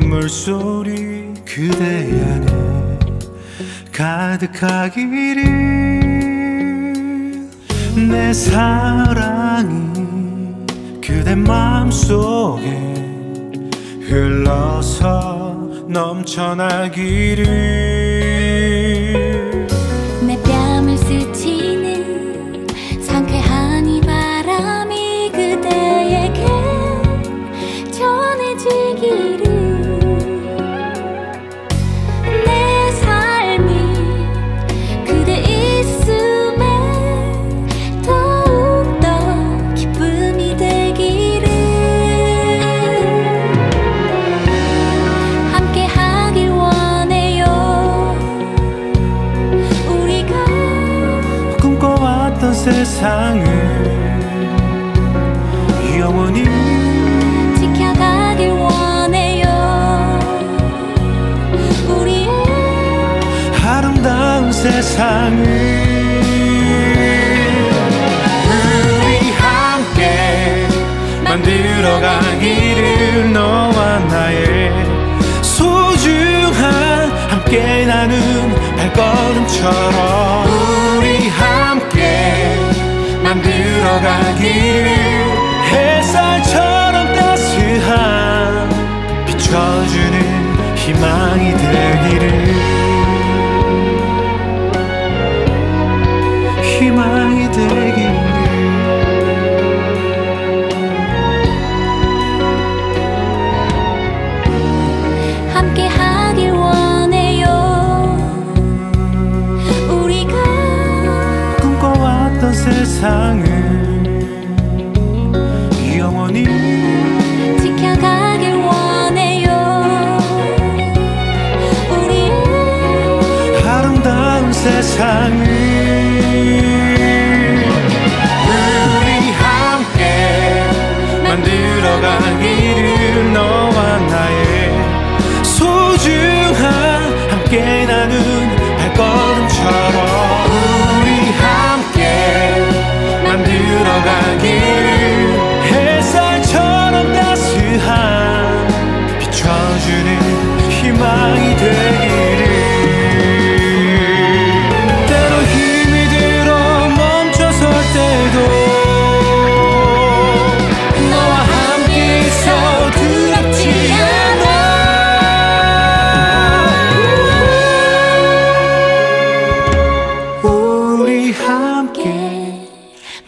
물소리 그대 안에 가득하기를 내 사랑이 그대 마음속에 흘러서 넘쳐나기를 꿈꿔왔던 세상을 영원히 지켜가길 원해요. 우리의 아름다운 세상을 우리 함께 만들어가기를 너와 나의 소중한 함께 나눈 발걸음처럼 만들어가기를 햇살처럼 따스한 비춰주는 희망이 되기를 희망이 되기를 함께 하 세상을 영원히 지켜가길 원해요. 우리의 아름다운 세상을 우리 함께 만들어가기를 너와 나의 소중한 함께 나눈 발걸음처럼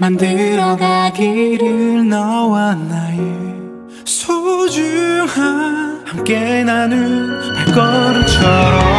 만들어가기를 너와 나의 소중한 함께 나눈 발걸음처럼